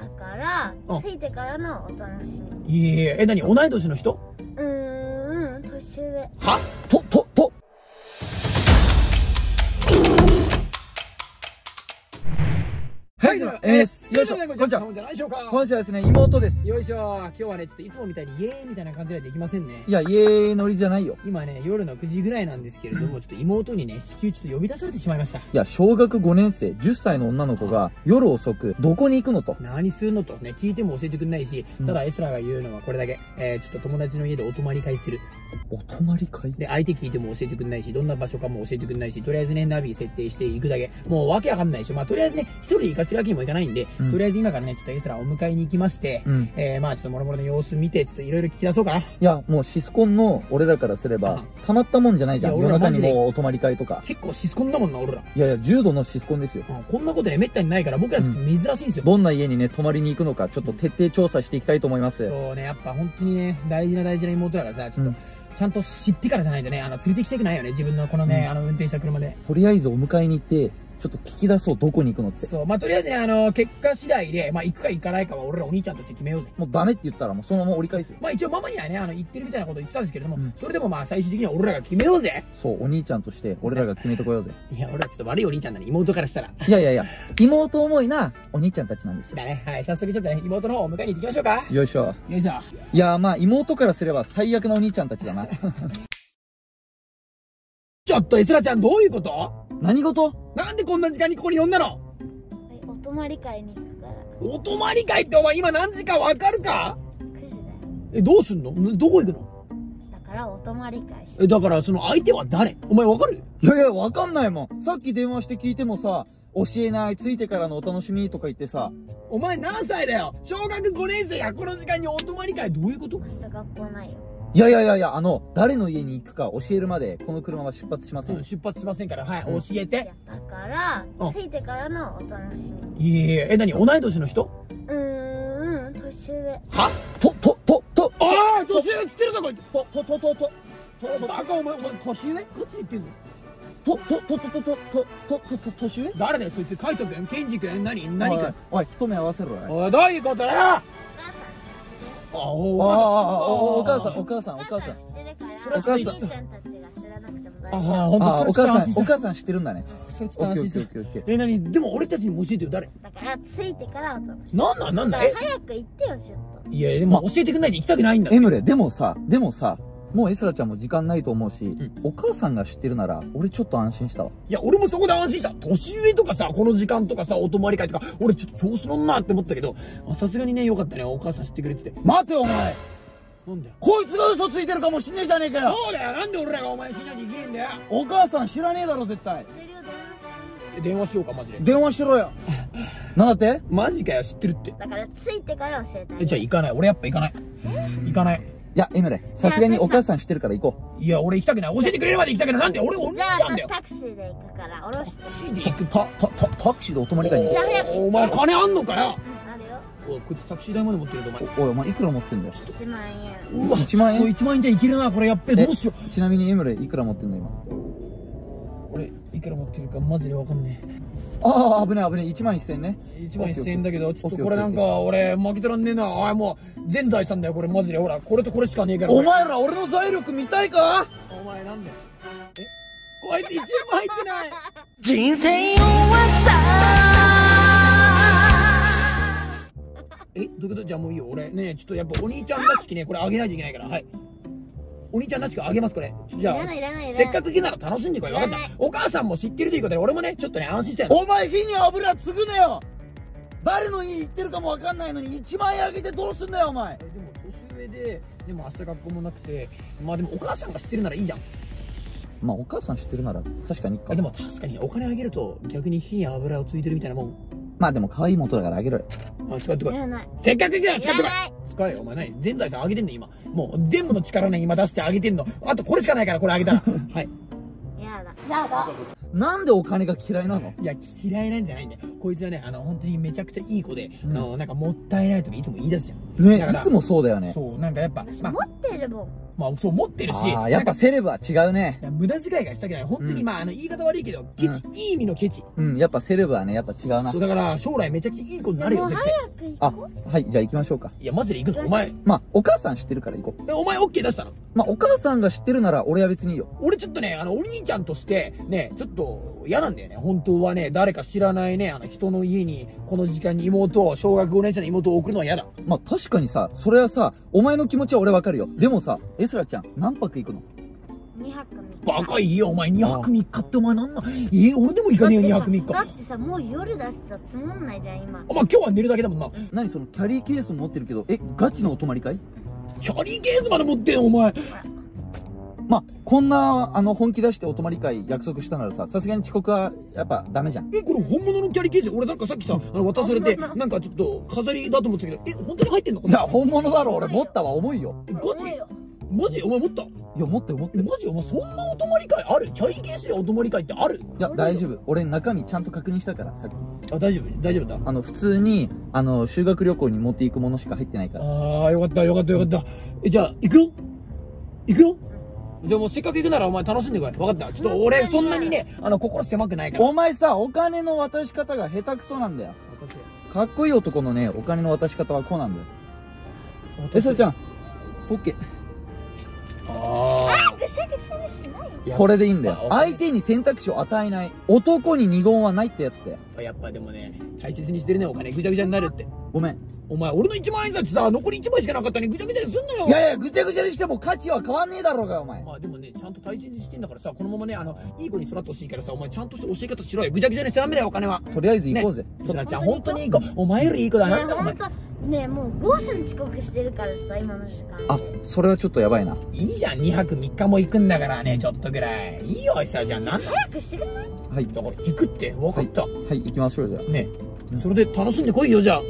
だからあ。ついてからのお楽しみ。いやいやえ何？同い年の人？うーん年上。は？ととはい、それ MS。よいしょ。こんにちは。本じゃないでしょうか本日はですね、妹です。よいしょ今日はねちょっといつもみたいにイエーイみたいな感じではできませんねいや、家乗りじゃないよ。今ね夜の9時ぐらいなんですけれどもちょっと妹にね至急ちょっと呼び出されてしまいましたいや、小学5年生、10歳の女の子が夜遅く、どこに行くのと。何するのとね聞いても教えてくれないしうんただエスラが言うのはこれだけ、えー、ちょっと友達の家でお泊まり会するお泊まり会？で相手聞いても教えてくれないしどんな場所かも教えてくれないしとりあえずねナビ設定していくだけもうわけわかんないしまあとりあえずね一人で行かせるわけにもいかないんで、うんとりあえず今からねちょっとエスラをお迎えに行きまして、うん。えー、まあちょっともろもろの様子見てちょっといろいろ聞き出そうかないや、もうシスコンの俺らからすれば、たまったもんじゃないじゃん。夜中にもうお泊まり会とか。結構シスコンだもんな俺ら、いやいや、重度のシスコンですよ。うんこんなことねめったにないから僕らって珍しいんですよ、どんな家にね、泊まりに行くのか、ちょっと徹底調査していきたいと思います。そうねやっぱ本当にね大事な大事な妹だからさちょっと、うんちゃんと知ってからじゃないとねあの連れてきたくないよね自分のこのね、うんあの運転した車でとりあえずお迎えに行って、ちょっと聞き出そう、どこに行くのって。そうまあとりあえずねあの結果次第でまあ行くか行かないかは俺らお兄ちゃんとして決めようぜもうダメって言ったらもうそのまま折り返すよ。まあ一応ママにはねあの言ってるみたいなこと言ってたんですけれども、うんそれでもまあ最終的には俺らが決めようぜそう、お兄ちゃんとして俺らが決めてこようぜ。いや俺らちょっと悪いお兄ちゃんだね妹からしたらいやいやいや、妹思いなお兄ちゃんたちなんですよ。だねはい早速ちょっとね妹の方をお迎えに行ってきましょうかよいしょ。よいしょいやまあ妹からすれば最悪なお兄ちゃんたちだな。ちょっとエスラちゃんどういうこと？何事？なんでこんな時間にここに呼んだの？はいお泊まり会に行くから。お泊まり会ってお前今何時かわかるか？9時だよ。えどうすんの？んどこ行くの？だからお泊まり会しえだからその相手は誰？お前わかる？いやいや、わかんないもん。さっき電話して聞いてもさ、教えない、ついてからのお楽しみとか言ってさ、お前何歳だよ？小学5年生がこの時間にお泊まり会。どういうこと？明日学校ないよいやいやいやいや、あの、誰の家に行くか教えるまで、この車は出発しません。うん出発しませんから。はい、うん。教えて。だからあついてからのお楽しみ。いやいやえ何？同い年の人？うーん年上。は？と、と、と、と、おい年上っつってるぞこいつ。と、と、と、と、と、とバカお前お前年上？こっちに言ってんの？と、と、と、と、と、と、と、と、と、と、年上？誰だよそいつ。カイト君ケンジ君何？何君おい、おい、一目合わせろよ。おいどういうことだよあお母さん。お母さん。お母さん。お母さん。お母ああお母さん。お母さん。知ってるんだね。それ伝わしえなにでも俺たちにも教えてよ誰？だからついてからなんなんなんだ早く行ってよちょっといやでも教えてくんないで行きたくないんだ。エムレでもさでもさもうエスラちゃんも時間ないと思うし、んお母さんが知ってるなら、俺ちょっと安心したわ。いや、俺もそこで安心した。年上とかさ、この時間とかさ、お泊まり会とか、俺ちょっと調子乗んなって思ったけど、あさすがにね、よかったね。お母さん知ってくれてて。待てよ、お前なんだよ。こいつが嘘ついてるかもしんねえじゃねえかよそうだよなんで俺らがお前信用に行けんだよお母さん知らねえだろ、絶対知。ってるよえ電話しようか、マジで。電話しろよ。なんだって？マジかよ、知ってるって。だからついてから教えてじゃあ行かない。俺やっぱ行かない。行かない。いや、エムレ、さすがにお母さん知ってるから行こいや、俺行きたくない。教えてくれるまで行きたくない。なんで俺お兄ちゃんだよ。私タクシーで行くから降ろしてタクシーで行くう。た、た、た、タクシーでお泊まり会にじゃあ早く行ってお前金あんのかようんあるよおい、こいつタクシー代まで持ってるぞ、お前。おおい、お前いくら持ってんだよ。1万円うわ、1万円？そう1万円じゃいけるな。これやっべえ、えどうしよちなみにエムレ、いくら持ってんだ今？う。俺、いくら持ってるかマジでわかんねえ。ああ、危ねえ危ねえ、1万1000円ね。1万1000円だけど、ちょっとこれなんか、俺、負けてらんねえな。おい、もう、全財産だよ、これ、マジで。ほら、これとこれしかねえから。お前ら俺の財力見たいか？お前なんだよ。え？こいつ1円も入ってない人生終わったえ？どういうこと？じゃあもういいよ。俺、ねちょっとやっぱお兄ちゃんらしきね、これあげないといけないから。はい。お兄ちゃんらしくあげます、これ。じゃあせっかく行けなら楽しんでこい。わかった。お母さんも知ってるということで、俺もね、ちょっとね、安心したよ。お前火に油継ぐなよ誰の家行ってるかもわかんないのに1万円あげてどうすんだよお前えでも、年上で、でも明日学校もなくて、まあでもお母さんが知ってるならいいじゃん。まあお母さん知ってるなら確かにでも確かにお金あげると逆に火に油をついてるみたいなもん。まあでも可愛い元だからあげろよあ、使ってこい。いらないせっかく行くならい使ってこいらない使えよ、お前何全財産あげてんね今。もう全部の力ね、今出してあげてんの。あとこれしかないから、これあげたら。はい。やだやだなんでお金が嫌いなの？いや、嫌いなんじゃないんだよ。こいつはね、あの、本当にめちゃくちゃいい子で、うんあの、なんかもったいないとかいつも言い出すじゃん。ねいつもそうだよねそう、なんかやっぱ、まあ持っててるもんまあそう思ってるしああ、やっぱセレブは違うね無駄遣いがしたくない本当に、うんまああの言い方悪いけどケチ、いい意味のケチうん、やっぱセレブはね、やっぱ違うなそう。だから将来めちゃくちゃいい子になるよ絶対早くあ行こ、はい、じゃあ行きましょうか。いやマジで行くの？お前まあ、お母さん知ってるから行こう。えお前 OK 出したの？まあ、お母さんが知ってるなら俺は別にいいよ。俺ちょっとね、あの、お兄ちゃんとして、ね、ちょっと嫌なんだよね。本当はね、誰か知らないね、あの、人の家に、この時間に妹を、小学5年生の妹を送るのは嫌だ。まあ、確かにさ、それはさ、お前の気持ちは俺わかるよ。でもさ、エスラちゃん、何泊行くの？2泊3日。バカいいよ、お前。2泊3日ってお前なんな、えー、俺でも行かねえよ、2泊3日。だってさもう夜だしさつまんないじゃん今。お前今日は寝るだけだもんな。何そのキャリーケース持ってるけど、え、ガチのお泊まり会？キャリーケースまで持ってんよ、お前。まあ、こんな、あの、本気出してお泊まり会約束したならさ、さすがに遅刻は、やっぱダメじゃん。え、これ本物のキャリーケース俺なんかさっきさ、あの、渡されて、なんかちょっと飾りだと思ってたけど、え、本当に入ってんの？いや、本物だろ、俺持ったわ、重いよ。えガチ？マジ？お前持った？いや、持ってる持って。マジ？お前そんなお泊まり会ある？キャリーケースでお泊まり会ってある？いや、大丈夫。俺中身ちゃんと確認したから、さっき。あ、大丈夫？大丈夫だ？あの、普通に、あの、修学旅行に持っていくものしか入ってないから。ああ、よかった、よかった、よかった。え、じゃあ、行くよ？行くよ？じゃあもうせっかく行くならお前楽しんでこい。分かった？ちょっと俺、そんなにね、あの、心狭くないから。お前さ、お金の渡し方が下手くそなんだよ。かっこいい男のね、お金の渡し方はこうなんだよ。エスラちゃん、ポッケ。あぐしゃぐしゃにしないよあ。これでいいんだよ。あ相手に選択肢を与えない。男に二言はないってやつだよ。やっぱでもね、大切にしてるね、お金。ぐちゃぐちゃになるって。ごめん。お前、俺の1万円札さ、残り1枚しかなかったのにぐちゃぐちゃにすんなよ。いやいや、ぐちゃぐちゃにしても価値は変わんねえだろうが、お前。まあでもね、ちゃんと大切にしてんだからさ、このままね、あの、いい子に育ってほしいからさ、お前ちゃんとした教え方しろよ。ぐちゃぐちゃにしちゃダメだよ、お金は。とりあえず行こうぜ。しなちゃん、本当にいい子。お前よりいい子だ。ねなお前ねもう5分遅刻してるからさ今の時間あ、それはちょっとやばいな。いいじゃん、2泊3日も行くんだからね、ちょっとぐらい。いいよ、久じゃん。なんだ？早くしてくんない？はい。だから行くって、分かった。はい、行きましょう、じゃあ。ねそれで楽しんでこいよ、じゃあ。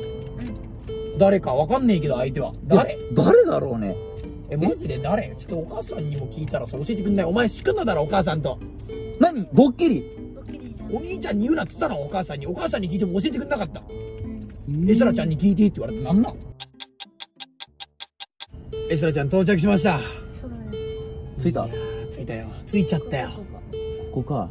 誰か分かんねえけど、相手は。誰？誰だろうね。え、マジで誰？ちょっとお母さんにも聞いたらさ、教えてくんない？お前仕組んだだろ、お母さんと。何？ドッキリ？お兄ちゃんに言うなっつったの、お母さんに。お母さんに聞いても教えてくんなかった。エスラちゃんに聞いてって言われてなんなん？エスラちゃん到着しました。着いた？着いたよ。着いちゃったよ。ここか。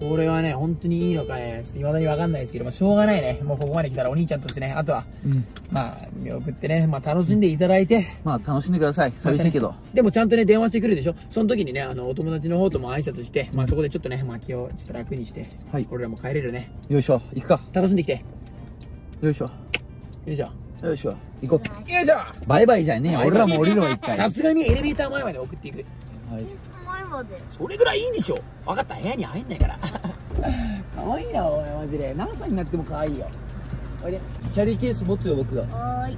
これはね、本当にいいのかね、ちょっと未だにわかんないですけど、まあ、しょうがないね。もうここまで来たらお兄ちゃんとしてね、あとは、うん。まあ、見送ってね、まあ、楽しんでいただいて、まあ、楽しんでください。寂しいけど。でもちゃんとね、電話してくるでしょ？その時にね、あの、お友達の方とも挨拶して、まあ、そこでちょっとね、まあ、気をちょっと楽にして、はい。俺らも帰れるね。よいしょ。行くか。楽しんできて。よいしょ。よいしょ。よいしょ。行こよいしょう。バイバイじゃねえよ。俺らも降りるわ、一回。さすがにエレベーター前まで送っていく。はい。前までそれぐらいいいでしょ分かった、部屋に入んないから。可愛いな、お前、マジで。何歳になっても可愛いよ。おいで。キャリーケース持つよ、僕が。はーい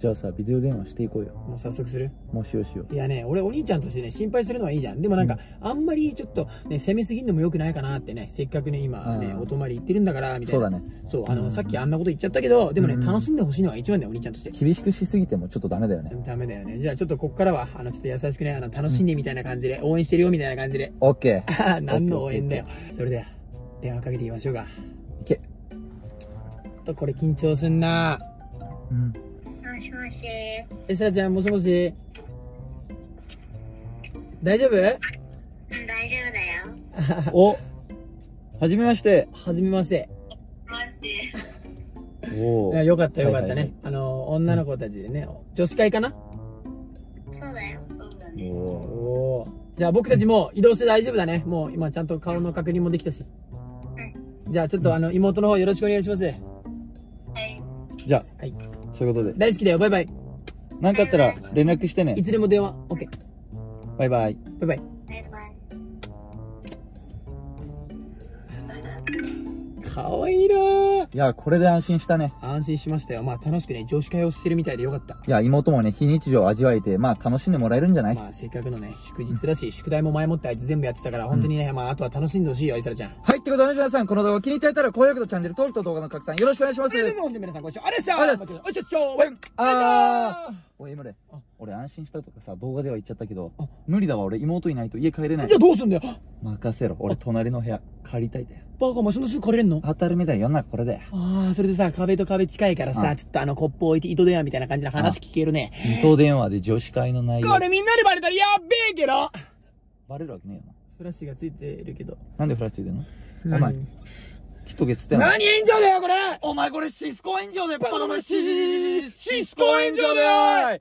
じゃあさ、ビデオ電話していこうよ。もう早速する？もうしようしよう。いやね、俺お兄ちゃんとしてね、心配するのはいいじゃん。でもなんか、あんまりちょっとね、攻めすぎんのも良くないかなってね、せっかくね、今ね、うんお泊まり行ってるんだから、みたいな。そうだね。そう、あの、さっきあんなこと言っちゃったけど、でもね、うん楽しんでほしいのが一番だよ、お兄ちゃんとして。厳しくしすぎてもちょっとダメだよね。ダメだよね。じゃあちょっとこっからは、あの、ちょっと優しくね、あの、楽しんでみたいな感じで、応援してるよみたいな感じで。オッケー。あ ー何の応援だよ。それでは、電話かけてみましょうか。いけ。ちょっとこれ緊張すんなうん。もしもしえさらちゃん、もしもし？大丈夫？大丈夫だよ おはじめまして。はじめまして。マジでおいやよかったよかったね。はいはいはいあの、女の子たちでね、女子会かな？そうだよそうだねおじゃあ僕たちも移動して大丈夫だね。もう今ちゃんと顔の確認もできたし。じゃあちょっとあの、妹の方よろしくお願いします。はいじゃあ、はい。そういうことで。大好きだよ。バイバイ。なんかあったら連絡してねい。つでも電話。オッケー。バイバイ。バイバイ。バイバイかわいいなーいや、これで安心したね。安心しましたよ。まあ楽しくね、女子会をしてるみたいでよかった。いや、妹もね、非日常を味わえて、まあ、楽しんでもらえるんじゃない？まあせっかくのね、祝日だし、宿題も前もってあいつ全部やってたから、本当にね、まああとは楽しんでほしいよ、いさらちゃん。はい、ってことで皆さん、この動画気に入っていたら、高評価とチャンネル登録と動画の拡散よろしくお願いします。それでは本日皆さんご視聴ありがとうございました。おいしょっしょあー。おい、エムレあ。俺安心したとかさ、動画では言っちゃったけどあ、無理だわ、俺妹いないと家帰れないじゃ。あどうすんだよ任せろ。俺隣の部屋借りたいだよ。バカお前そんなすぐ借りれんの？当たり目だよ、世の中これだよ。ああ、それでさ、壁と壁近いからさ、あちょっとあのコップ置いて糸電話みたいな感じで話聞けるね。糸電話で女子会の内容。これみんなにバレたらやっべえけどバレるわけねえよな。フラッシュがついてるけど。なんでフラッチついてんの？お前何、きっと月ってんの何炎上だよこれお前これシスコ炎上だよ、バカの前シシシシシスコ炎上だよ